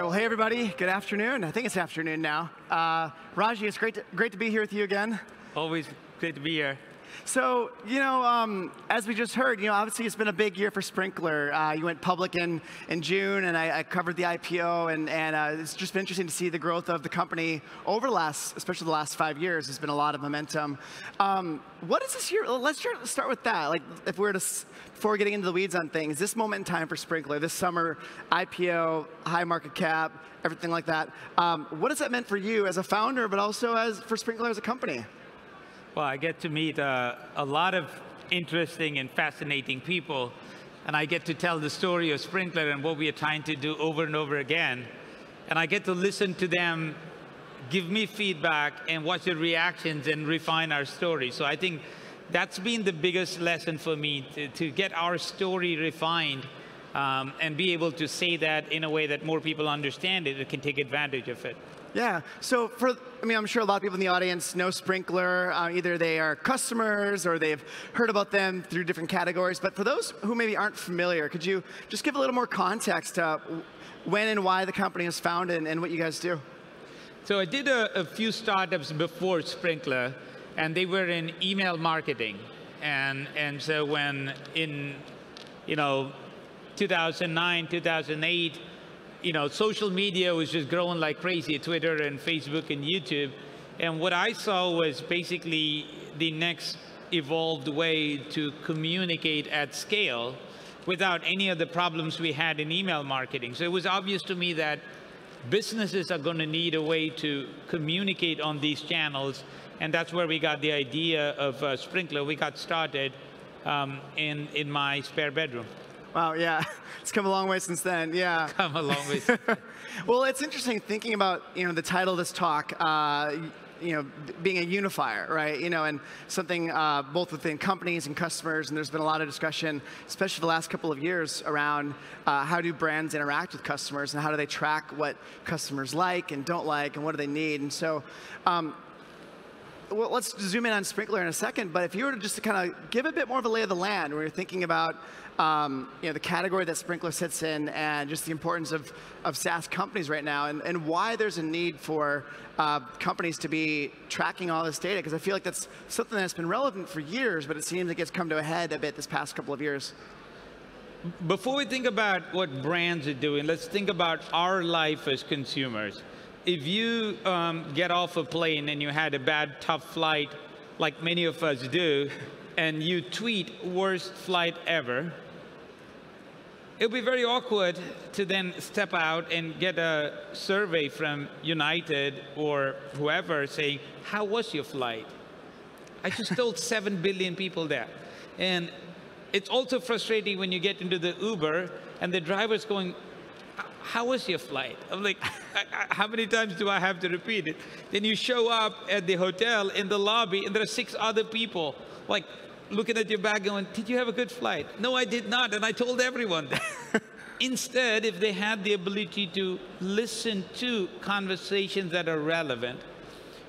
right, well, hey everybody, good afternoon. I think it's afternoon now. Uh, Ragy, it's great to, great to be here with you again. Always great to be here. So, you know, um, as we just heard, you know, obviously it's been a big year for Sprinklr. Uh, you went public in, in June, and I, I covered the IPO, and, and uh, it's just been interesting to see the growth of the company over the last, especially the last five years. There's been a lot of momentum. Um, what is this year? Let's start with that. Like, if we were to, before getting into the weeds on things, this moment in time for Sprinklr, this summer, IPO, high market cap, everything like that. Um, what has that meant for you as a founder, but also as for Sprinklr as a company? Well, I get to meet uh, a lot of interesting and fascinating people, and I get to tell the story of Sprinklr and what we are trying to do over and over again. And I get to listen to them give me feedback and watch the reactions and refine our story. So I think that's been the biggest lesson for me, to, to get our story refined um, and be able to say that in a way that more people understand it and can take advantage of it. Yeah, so for, I mean, I'm sure a lot of people in the audience know Sprinklr. Uh, either they are customers or they've heard about them through different categories. But for those who maybe aren't familiar, could you just give a little more context to when and why the company was founded and, and what you guys do? So I did a, a few startups before Sprinklr, and they were in email marketing. And, and so when in, you know, 2009, 2008, you know, social media was just growing like crazy, Twitter and Facebook and YouTube. And what I saw was basically the next evolved way to communicate at scale without any of the problems we had in email marketing. So it was obvious to me that businesses are going to need a way to communicate on these channels. And that's where we got the idea of uh, Sprinklr. We got started um, in, in my spare bedroom. Wow, yeah, it's come a long way since then. Yeah, come a long way. well, it's interesting thinking about you know the title of this talk. Uh, you know, being a unifier, right? You know, and something uh, both within companies and customers, and there's been a lot of discussion, especially the last couple of years, around uh, how do brands interact with customers and how do they track what customers like and don't like and what do they need. And so, um, well, let's zoom in on Sprinklr in a second, but if you were to just kind of give a bit more of a lay of the land, where you're thinking about um, you know, the category that Sprinklr sits in and just the importance of, of SaaS companies right now and, and why there's a need for uh, companies to be tracking all this data, because I feel like that's something that's been relevant for years, but it seems like it's come to a head a bit this past couple of years. Before we think about what brands are doing, let's think about our life as consumers if you um, get off a plane and you had a bad, tough flight, like many of us do, and you tweet worst flight ever, it'll be very awkward to then step out and get a survey from United or whoever saying, how was your flight? I just told 7 billion people that. And it's also frustrating when you get into the Uber and the driver's going, how was your flight? I'm like, how many times do I have to repeat it? Then you show up at the hotel in the lobby and there are six other people like looking at your bag going, did you have a good flight? No, I did not. And I told everyone that. Instead, if they had the ability to listen to conversations that are relevant,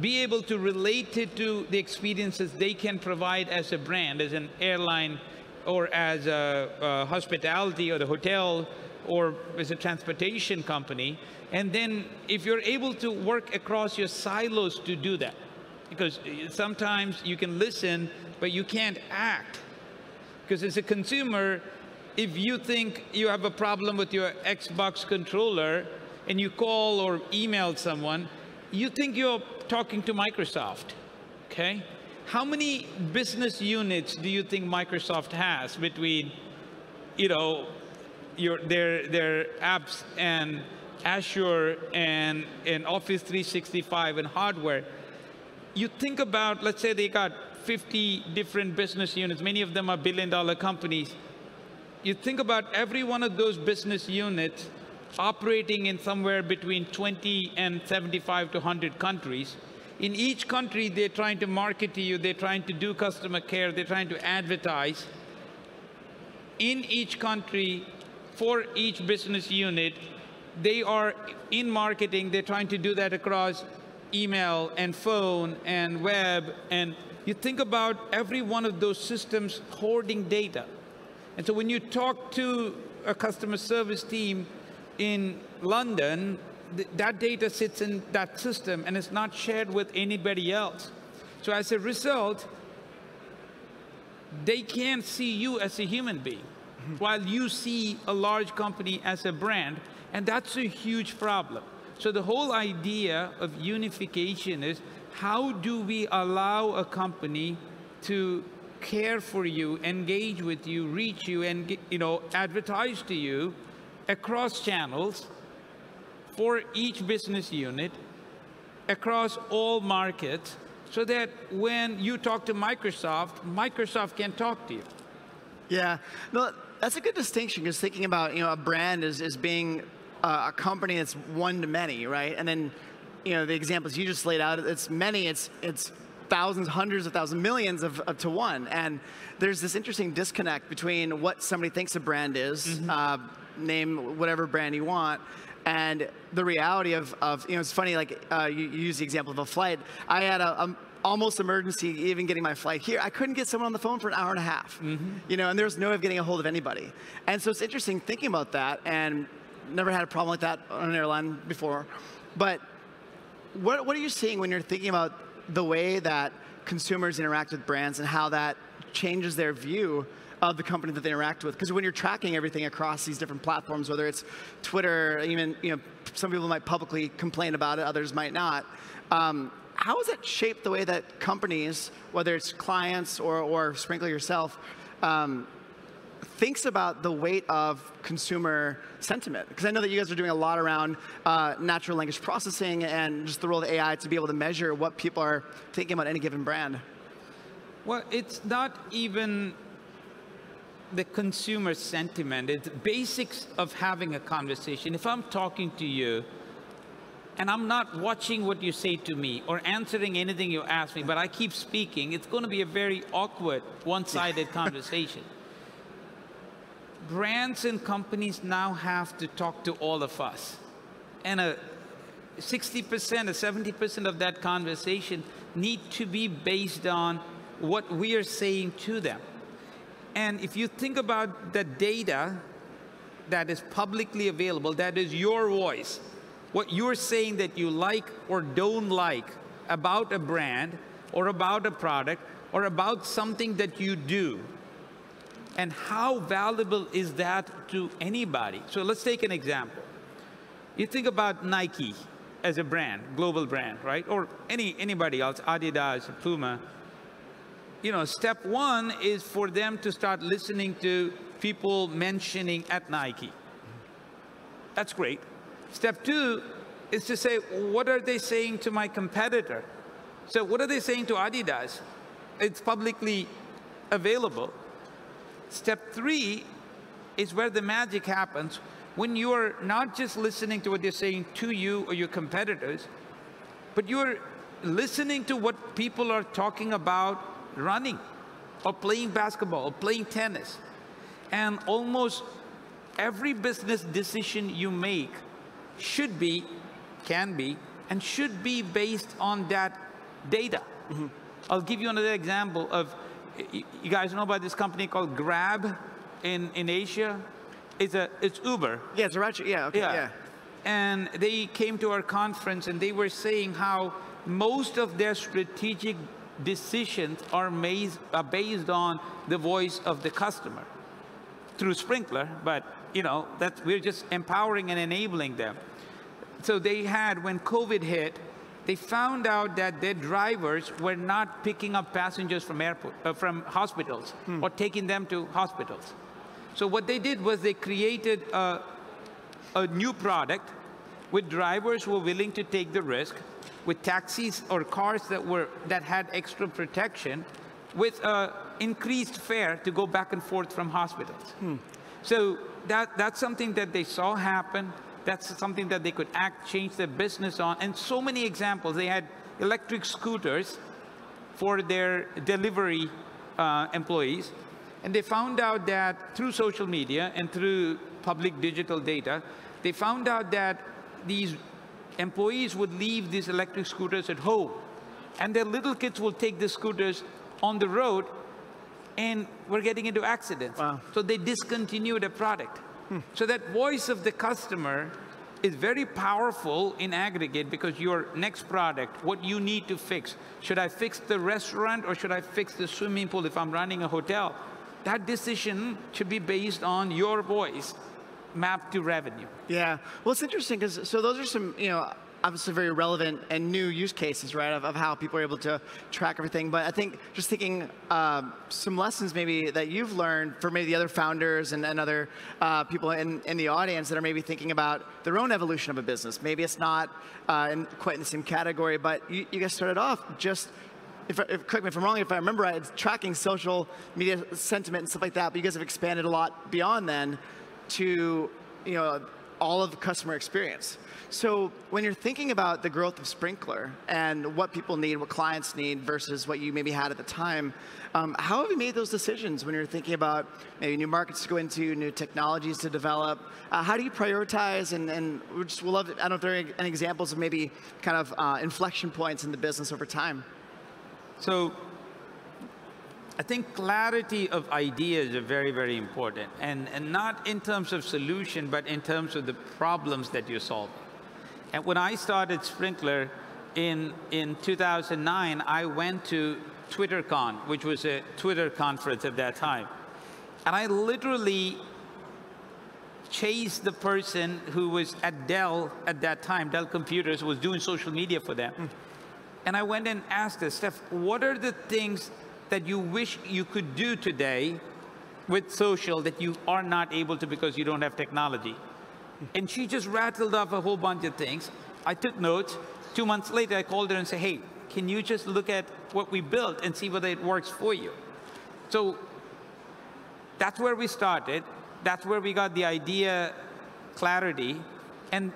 be able to relate it to the experiences they can provide as a brand, as an airline, or as a, a hospitality or the hotel or as a transportation company. And then if you're able to work across your silos to do that, because sometimes you can listen, but you can't act. Because as a consumer, if you think you have a problem with your Xbox controller and you call or email someone, you think you're talking to Microsoft, okay? How many business units do you think Microsoft has between, you know, your, their, their apps and Azure and, and Office 365 and hardware, you think about, let's say they got 50 different business units, many of them are billion dollar companies. You think about every one of those business units operating in somewhere between 20 and 75 to 100 countries. In each country, they're trying to market to you, they're trying to do customer care, they're trying to advertise. In each country, for each business unit, they are in marketing, they're trying to do that across email and phone and web. And you think about every one of those systems hoarding data. And so when you talk to a customer service team in London, th that data sits in that system and it's not shared with anybody else. So as a result, they can't see you as a human being while you see a large company as a brand, and that's a huge problem. So the whole idea of unification is how do we allow a company to care for you, engage with you, reach you, and you know, advertise to you across channels for each business unit, across all markets, so that when you talk to Microsoft, Microsoft can talk to you. Yeah, no, that's a good distinction because thinking about you know a brand as, as being uh, a company that's one to many, right? And then you know the examples you just laid out, it's many, it's it's thousands, hundreds of thousands, millions of, of, to one. And there's this interesting disconnect between what somebody thinks a brand is, mm -hmm. uh, name whatever brand you want, and the reality of, of you know, it's funny, like uh, you, you use the example of a flight. I had a, a almost emergency even getting my flight here. I couldn't get someone on the phone for an hour and a half, mm -hmm. you know, and there was no way of getting a hold of anybody. And so it's interesting thinking about that, and never had a problem like that on an airline before. But what, what are you seeing when you're thinking about the way that consumers interact with brands and how that changes their view of the company that they interact with. Because when you're tracking everything across these different platforms, whether it's Twitter, even you know, some people might publicly complain about it, others might not. Um, how has it shaped the way that companies, whether it's clients or, or Sprinklr yourself, um, thinks about the weight of consumer sentiment? Because I know that you guys are doing a lot around uh, natural language processing and just the role of AI to be able to measure what people are thinking about any given brand. Well, it's not even the consumer sentiment. It's basics of having a conversation. If I'm talking to you, and I'm not watching what you say to me or answering anything you ask me, but I keep speaking, it's going to be a very awkward, one-sided conversation. Brands and companies now have to talk to all of us. And a 60% or 70% of that conversation need to be based on what we are saying to them. And if you think about the data that is publicly available, that is your voice, what you're saying that you like or don't like about a brand or about a product or about something that you do. And how valuable is that to anybody? So let's take an example. You think about Nike as a brand, global brand, right? Or any anybody else, Adidas, Puma. You know, step one is for them to start listening to people mentioning at Nike. That's great. Step two is to say, what are they saying to my competitor? So what are they saying to Adidas? It's publicly available. Step three is where the magic happens when you're not just listening to what they're saying to you or your competitors, but you're listening to what people are talking about running or playing basketball or playing tennis. And almost every business decision you make should be, can be, and should be based on that data. Mm -hmm. I'll give you another example of, you guys know about this company called Grab in, in Asia? It's, a, it's Uber. Yeah, it's ride, yeah, okay, yeah. yeah. And they came to our conference and they were saying how most of their strategic decisions are, made, are based on the voice of the customer through Sprinklr, but you know, that we're just empowering and enabling them. So they had, when COVID hit, they found out that their drivers were not picking up passengers from airport, uh, from hospitals hmm. or taking them to hospitals. So what they did was they created a, a new product with drivers who were willing to take the risk, with taxis or cars that were that had extra protection, with uh, increased fare to go back and forth from hospitals. Hmm. So that, that's something that they saw happen. That's something that they could act, change their business on. And so many examples. They had electric scooters for their delivery uh, employees. And they found out that through social media and through public digital data, they found out that these employees would leave these electric scooters at home. And their little kids will take the scooters on the road and we're getting into accidents. Wow. So they discontinued a product. Hmm. So that voice of the customer is very powerful in aggregate because your next product, what you need to fix, should I fix the restaurant or should I fix the swimming pool if I'm running a hotel? That decision should be based on your voice mapped to revenue. Yeah, well, it's interesting because so those are some you know obviously very relevant and new use cases, right, of, of how people are able to track everything. But I think just thinking uh, some lessons maybe that you've learned for maybe the other founders and, and other uh, people in, in the audience that are maybe thinking about their own evolution of a business. Maybe it's not uh, in, quite in the same category, but you, you guys started off just if, if, correct me if I'm wrong, if I remember right, it's tracking social media sentiment and stuff like that, but you guys have expanded a lot beyond then to you know, all of the customer experience. So when you're thinking about the growth of Sprinklr and what people need, what clients need versus what you maybe had at the time, um, how have you made those decisions when you're thinking about maybe new markets to go into, new technologies to develop? Uh, how do you prioritize? And, and we just would love, to, I don't know if there are any examples of maybe kind of uh, inflection points in the business over time. So I think clarity of ideas are very, very important. And, and not in terms of solution, but in terms of the problems that you're solving. And when I started Sprinklr in, in 2009, I went to TwitterCon, which was a Twitter conference at that time. And I literally chased the person who was at Dell at that time, Dell Computers, was doing social media for them. Mm. And I went and asked her, Steph, what are the things that you wish you could do today with social that you are not able to because you don't have technology? And she just rattled off a whole bunch of things. I took notes. Two months later, I called her and said, hey, can you just look at what we built and see whether it works for you? So that's where we started. That's where we got the idea clarity. And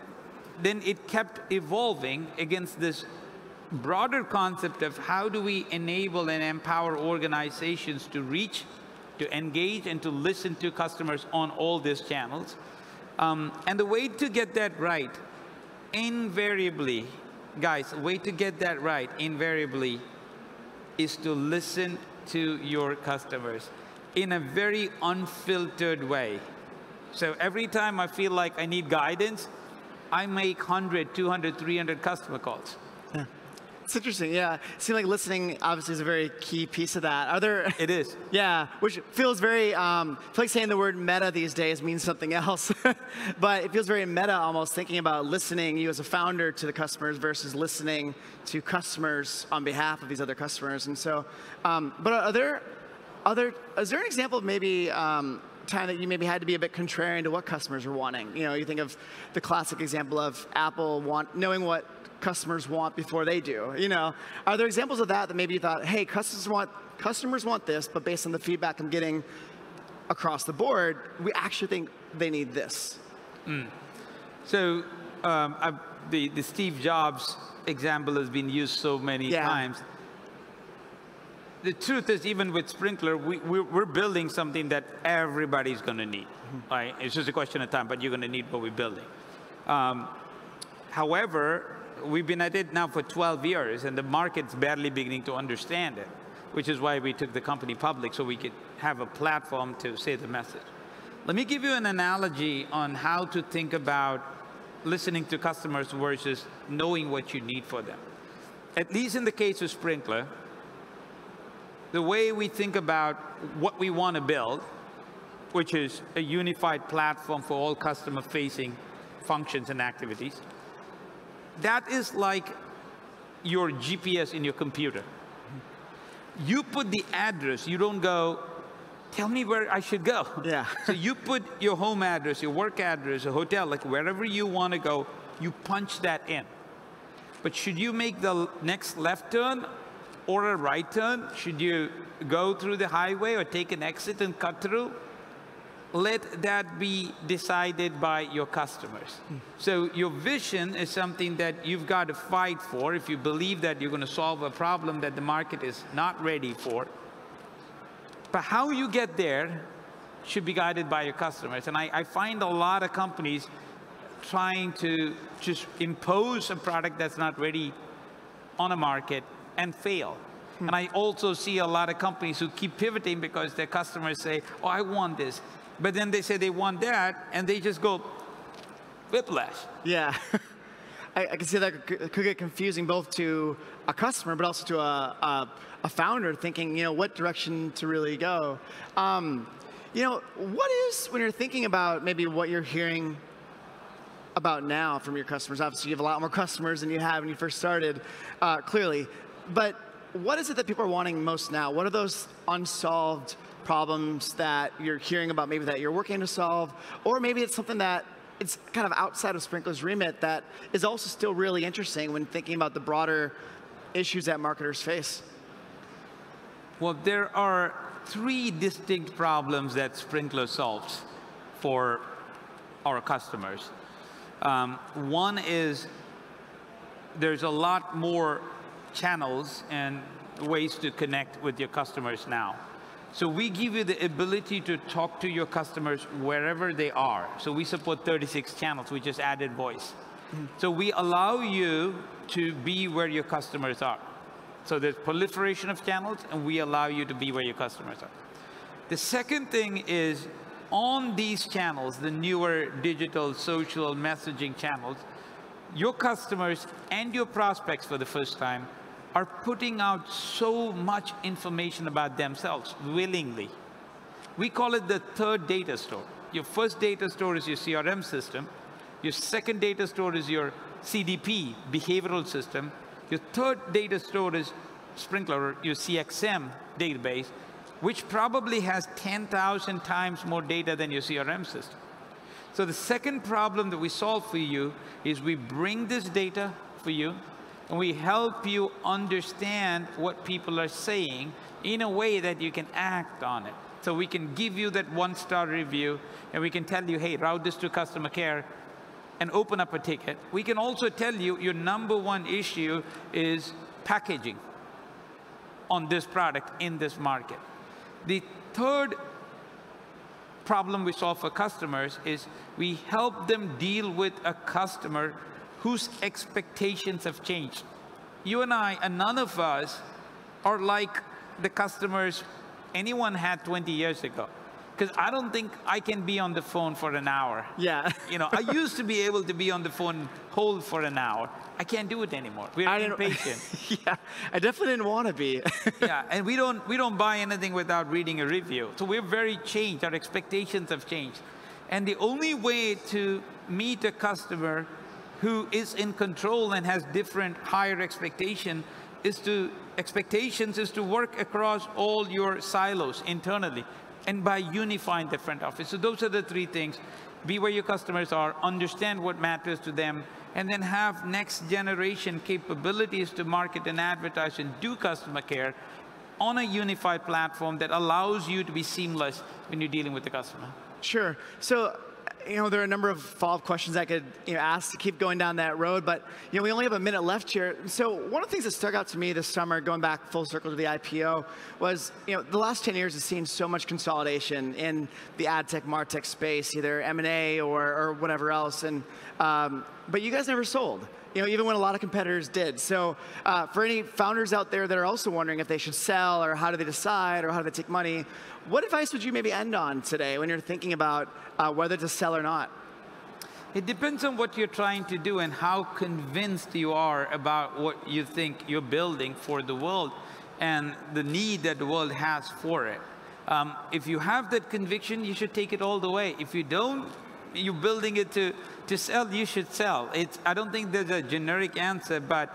then it kept evolving against this broader concept of how do we enable and empower organizations to reach, to engage, and to listen to customers on all these channels. Um, and the way to get that right, invariably, guys, the way to get that right, invariably, is to listen to your customers in a very unfiltered way. So every time I feel like I need guidance, I make 100, 200, 300 customer calls. It's interesting, yeah. It seems like listening obviously is a very key piece of that. Are there? It is. Yeah, which feels very, um, I feel like saying the word meta these days means something else. but it feels very meta almost thinking about listening, you as a founder, to the customers versus listening to customers on behalf of these other customers. And so, um, but are there other, is there an example of maybe um, time that you maybe had to be a bit contrarian to what customers were wanting? You know, you think of the classic example of Apple want, knowing what customers want before they do. You know, are there examples of that that maybe you thought, hey, customers want customers want this, but based on the feedback I'm getting across the board, we actually think they need this. Mm. So um, the the Steve Jobs example has been used so many yeah. times. The truth is, even with Sprinklr, we, we're building something that everybody's going to need. Mm-hmm. Right? It's just a question of time, but you're going to need what we're building. Um, however, we've been at it now for 12 years, and the market's barely beginning to understand it, which is why we took the company public, so we could have a platform to say the message. Let me give you an analogy on how to think about listening to customers versus knowing what you need for them. At least in the case of Sprinklr, the way we think about what we want to build, which is a unified platform for all customer-facing functions and activities, that is like your GPS in your computer. You put the address, you don't go, tell me where I should go. Yeah. so you put your home address, your work address, a hotel, like wherever you want to go, you punch that in. But should you make the next left turn or a right turn? Should you go through the highway or take an exit and cut through? Let that be decided by your customers. Mm. So your vision is something that you've got to fight for if you believe that you're going to solve a problem that the market is not ready for. But how you get there should be guided by your customers. And I, I find a lot of companies trying to just impose a product that's not ready on a market and fail. Hmm. And I also see a lot of companies who keep pivoting because their customers say, oh, I want this but then they say they want that, and they just go whiplash. Yeah. I, I, can see that could, could get confusing both to a customer, but also to a, a, a founder thinking, you know, what direction to really go. Um, you know, what is, when you're thinking about maybe what you're hearing about now from your customers? Obviously, you have a lot more customers than you had when you first started, uh, clearly. But what is it that people are wanting most now? What are those unsolved problems that you're hearing about maybe that you're working to solve? Or maybe it's something that it's kind of outside of Sprinklr's remit that is also still really interesting when thinking about the broader issues that marketers face? Well, there are three distinct problems that Sprinklr solves for our customers. Um, one is there's a lot more channels and ways to connect with your customers now. So we give you the ability to talk to your customers wherever they are. So we support 36 channels. We just added voice. Mm. So we allow you to be where your customers are. So there's proliferation of channels, and we allow you to be where your customers are. The second thing is on these channels, the newer digital social messaging channels, your customers and your prospects for the first time are putting out so much information about themselves willingly. We call it the third data store. Your first data store is your CRM system. Your second data store is your CDP, behavioral system. Your third data store is Sprinklr, your CXM database, which probably has 10,000 times more data than your CRM system. So the second problem that we solve for you is we bring this data for you, and we help you understand what people are saying in a way that you can act on it. So we can give you that one-star review, and we can tell you, hey, route this to customer care, and open up a ticket. We can also tell you your number one issue is packaging on this product in this market. The third problem we solve for customers is we help them deal with a customer whose expectations have changed. You and I, and none of us, are like the customers anyone had 20 years ago. Because I don't think I can be on the phone for an hour. Yeah. you know, I used to be able to be on the phone hold for an hour. I can't do it anymore. We're I impatient. yeah, I definitely didn't want to be. yeah, and we don't we don't buy anything without reading a review. So we're very changed. Our expectations have changed, and the only way to meet a customer who is in control and has different higher expectation is to expectations is to work across all your silos internally and by unifying the front office. So those are the three things. Be where your customers are, understand what matters to them, and then have next generation capabilities to market and advertise and do customer care on a unified platform that allows you to be seamless when you're dealing with the customer. Sure. So you know, there are a number of follow-up questions I could you know, ask to keep going down that road, but you know, we only have a minute left here. So one of the things that stuck out to me this summer, going back full circle to the IPO, was you know, the last 10 years has seen so much consolidation in the ad tech, martech space, either M&A or, or whatever else, and um, but you guys never sold you know, even when a lot of competitors did. So uh, for any founders out there that are also wondering if they should sell or how do they decide or how do they take money, what advice would you maybe end on today when you're thinking about uh, whether to sell or not? It depends on what you're trying to do and how convinced you are about what you think you're building for the world and the need that the world has for it. Um, if you have that conviction, you should take it all the way. If you don't, you're building it to, to sell, you should sell. It's, I don't think there's a generic answer, but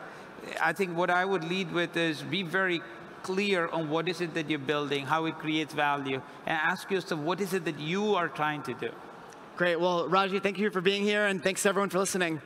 I think what I would lead with is be very clear on what is it that you're building, how it creates value, and ask yourself what is it that you are trying to do. Great. Well, Ragy, thank you for being here, and thanks everyone for listening.